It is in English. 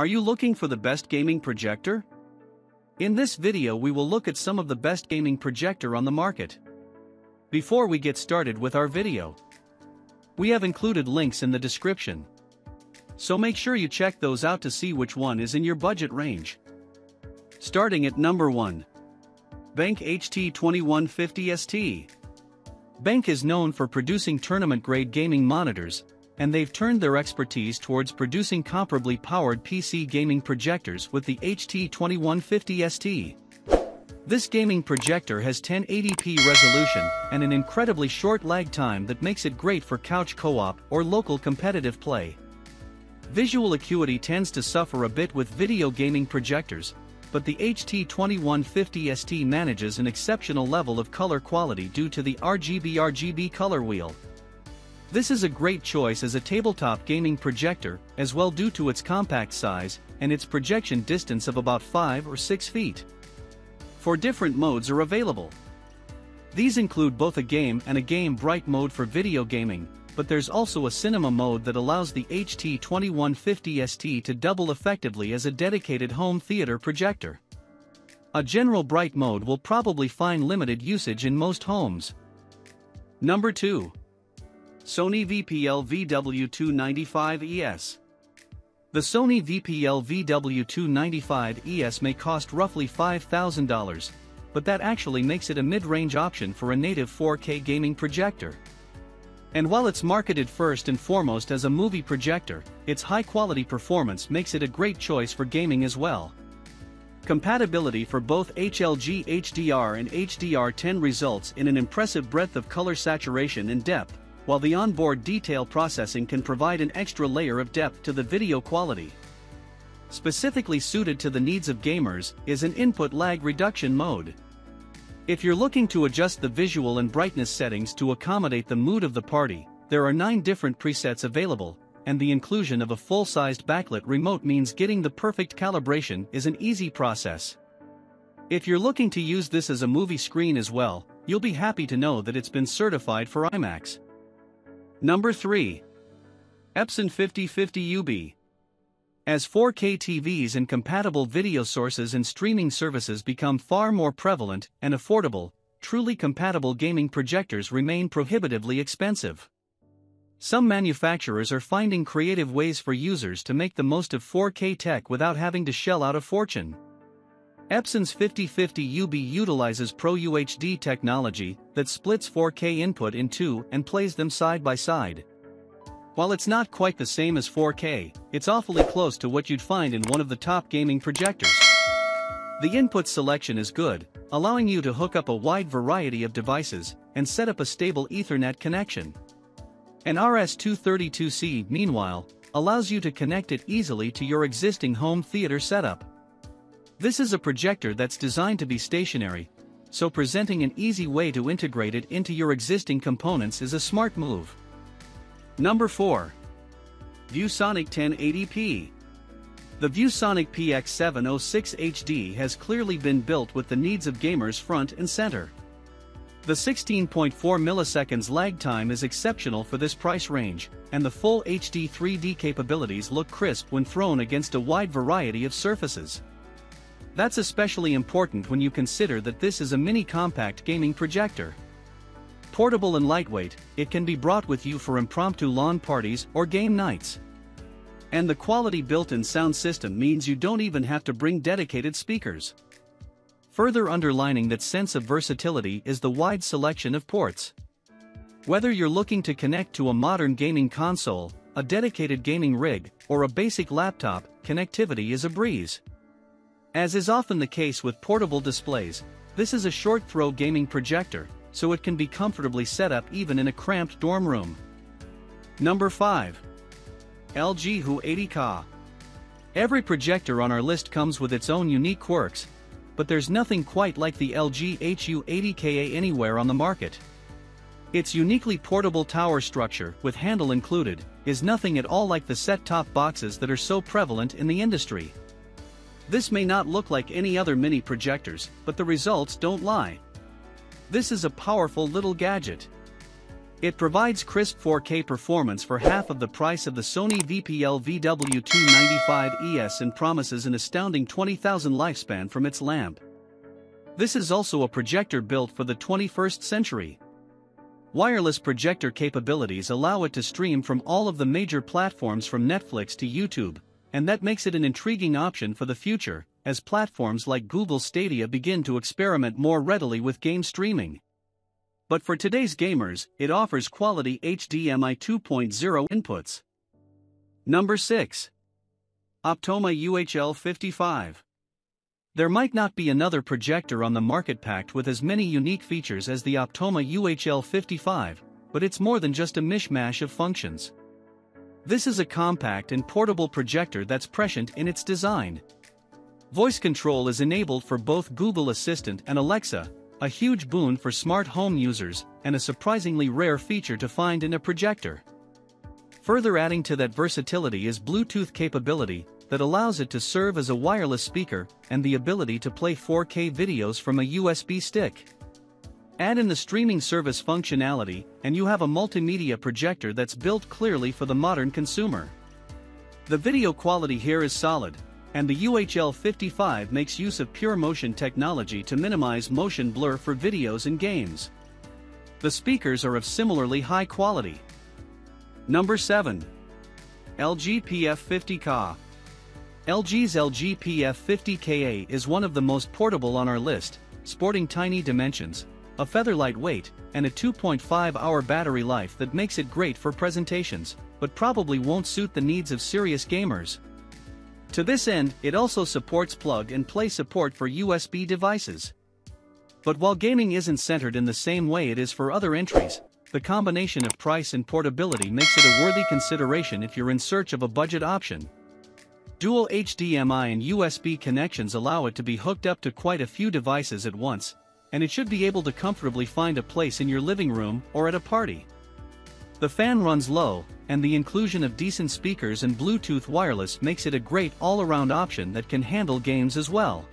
Are you looking for the best gaming projector? In this video we will look at some of the best gaming projector on the market. Before we get started with our video, we have included links in the description. So make sure you check those out to see which one is in your budget range. Starting at number 1. BenQ HT2150ST. BenQ is known for producing tournament-grade gaming monitors, and they've turned their expertise towards producing comparably powered PC gaming projectors with the HT2150ST. This gaming projector has 1080p resolution and an incredibly short lag time that makes it great for couch co-op or local competitive play. Visual acuity tends to suffer a bit with video gaming projectors, but the HT2150ST manages an exceptional level of color quality due to the RGB RGB color wheel. This is a great choice as a tabletop gaming projector, as well due to its compact size and its projection distance of about 5 or 6 feet. Four different modes are available. These include both a game and a game bright mode for video gaming, but there's also a cinema mode that allows the HT2150ST to double effectively as a dedicated home theater projector. A general bright mode will probably find limited usage in most homes. Number 2. Sony VPL VW295ES. The Sony VPL VW295ES may cost roughly $5,000, but that actually makes it a mid-range option for a native 4K gaming projector. And while it's marketed first and foremost as a movie projector, its high-quality performance makes it a great choice for gaming as well. Compatibility for both HLG HDR and HDR10 results in an impressive breadth of color saturation and depth, while the onboard detail processing can provide an extra layer of depth to the video quality. Specifically suited to the needs of gamers is an input lag reduction mode. If you're looking to adjust the visual and brightness settings to accommodate the mood of the party, there are 9 different presets available, and the inclusion of a full-sized backlit remote means getting the perfect calibration is an easy process. If you're looking to use this as a movie screen as well, you'll be happy to know that it's been certified for IMAX. Number 3. Epson 5050UB. As 4K TVs and compatible video sources and streaming services become far more prevalent and affordable, truly compatible gaming projectors remain prohibitively expensive. Some manufacturers are finding creative ways for users to make the most of 4K tech without having to shell out a fortune. Epson's 5050UB utilizes Pro UHD technology that splits 4K input in two and plays them side by side. While it's not quite the same as 4K, it's awfully close to what you'd find in one of the top gaming projectors. The input selection is good, allowing you to hook up a wide variety of devices and set up a stable Ethernet connection. An RS-232C, meanwhile, allows you to connect it easily to your existing home theater setup. This is a projector that's designed to be stationary, so presenting an easy way to integrate it into your existing components is a smart move. Number 4. ViewSonic 1080p. The ViewSonic PX706 HD has clearly been built with the needs of gamers front and center. The 16.4 milliseconds lag time is exceptional for this price range, and the full HD 3D capabilities look crisp when thrown against a wide variety of surfaces. That's especially important when you consider that this is a mini compact gaming projector. Portable and lightweight, it can be brought with you for impromptu lawn parties or game nights. And the quality built-in sound system means you don't even have to bring dedicated speakers. Further underlining that sense of versatility is the wide selection of ports. Whether you're looking to connect to a modern gaming console, a dedicated gaming rig, or a basic laptop, connectivity is a breeze. As is often the case with portable displays, this is a short-throw gaming projector, so it can be comfortably set up even in a cramped dorm room. Number 5. LG Hu 80Ka. Every projector on our list comes with its own unique quirks, but there's nothing quite like the LG HU 80Ka anywhere on the market. Its uniquely portable tower structure, with handle included, is nothing at all like the set-top boxes that are so prevalent in the industry. This may not look like any other mini projectors, but the results don't lie. This is a powerful little gadget. It provides crisp 4K performance for half of the price of the Sony VPL VW295ES and promises an astounding 20,000 lifespan from its lamp. This is also a projector built for the 21st century. Wireless projector capabilities allow it to stream from all of the major platforms from Netflix to YouTube, and that makes it an intriguing option for the future, as platforms like Google Stadia begin to experiment more readily with game streaming. But for today's gamers, it offers quality HDMI 2.0 inputs. Number 6. Optoma UHL 55. There might not be another projector on the market packed with as many unique features as the Optoma UHL 55, but it's more than just a mishmash of functions. This is a compact and portable projector that's prescient in its design. Voice control is enabled for both Google Assistant and Alexa, a huge boon for smart home users, and a surprisingly rare feature to find in a projector. Further adding to that versatility is Bluetooth capability that allows it to serve as a wireless speaker and the ability to play 4K videos from a USB stick. Add in the streaming service functionality, and you have a multimedia projector that's built clearly for the modern consumer. The video quality here is solid, and the UHL 55 makes use of pure motion technology to minimize motion blur for videos and games. The speakers are of similarly high quality. Number 7. LG PF50Ka. LG's LG PF50Ka is one of the most portable on our list, sporting tiny dimensions, a featherlight weight, and a 2.5-hour battery life that makes it great for presentations, but probably won't suit the needs of serious gamers. To this end, it also supports plug-and-play support for USB devices. But while gaming isn't centered in the same way it is for other entries, the combination of price and portability makes it a worthy consideration if you're in search of a budget option. Dual HDMI and USB connections allow it to be hooked up to quite a few devices at once, and it should be able to comfortably find a place in your living room or at a party. The fan runs low, and the inclusion of decent speakers and Bluetooth wireless makes it a great all-around option that can handle games as well.